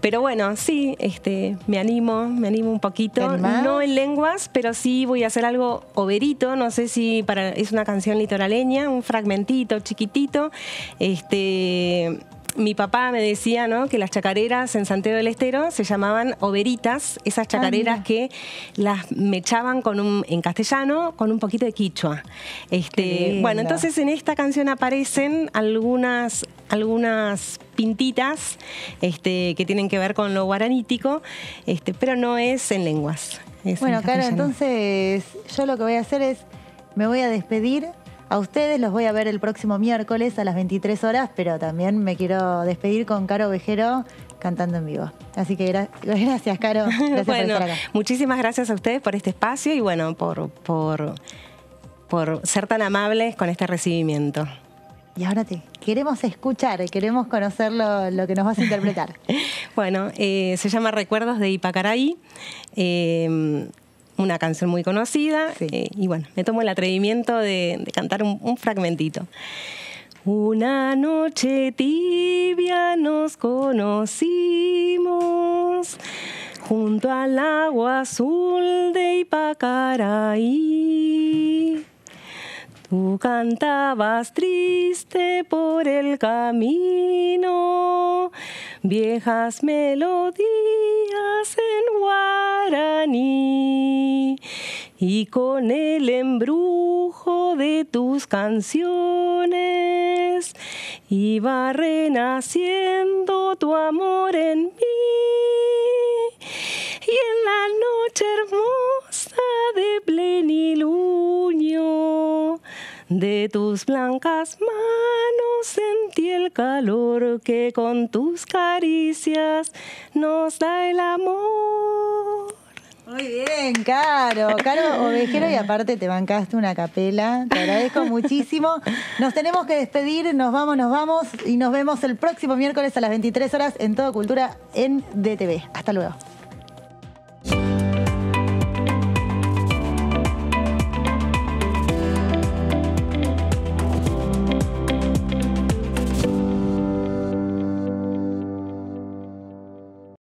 Speaker 10: pero bueno, sí, este, me animo, me animo un
Speaker 1: ¿Te
Speaker 10: poquito,
Speaker 1: animás?
Speaker 10: no en lenguas, pero sí voy a hacer algo overito, no sé si para, es una canción litoraleña, un fragmentito chiquitito, este mi papá me decía ¿no? que las chacareras en Santiago del Estero se llamaban overitas, esas chacareras
Speaker 1: mira.
Speaker 10: que las mechaban con un, en castellano con un poquito de quichua. Este, bueno, entonces en esta canción aparecen algunas, algunas pintitas este, que tienen que ver con lo guaranítico, este, pero no es en lenguas. es
Speaker 1: Bueno,
Speaker 10: castellano.
Speaker 1: entonces yo lo que voy a hacer es, me voy a despedir. A ustedes los voy a ver el próximo miércoles a las 23 horas, pero también me quiero despedir con Caro Vejero cantando en vivo. Así que gra- gracias, Caro. Gracias por estar acá.
Speaker 10: muchísimas gracias a ustedes por este espacio y bueno, por, por, por ser tan amables con este recibimiento.
Speaker 1: Y ahora te queremos escuchar, queremos conocer lo, lo que nos vas a interpretar.
Speaker 10: Bueno, eh, se llama Recuerdos de Ipacaraí, eh, una canción muy conocida
Speaker 1: Sí.
Speaker 10: eh, y bueno, me tomo el atrevimiento de, de cantar un, un fragmentito. Una noche tibia nos conocimos junto al agua azul de Ipacaraí. Tú cantabas triste por el camino, viejas melodías en guaraní. Y con el embrujo de tus canciones iba renaciendo tu amor en mí. Y en la noche hermosa de plenilunio de tus blancas manos sentí el calor que con tus caricias nos da el amor.
Speaker 1: Muy bien, Caro. Caro Ovejero y aparte te bancaste una capela. Te agradezco muchísimo. Nos tenemos que despedir, nos vamos, nos vamos y nos vemos el próximo miércoles a las 23 horas en Todo Cultura en DTV. Hasta luego.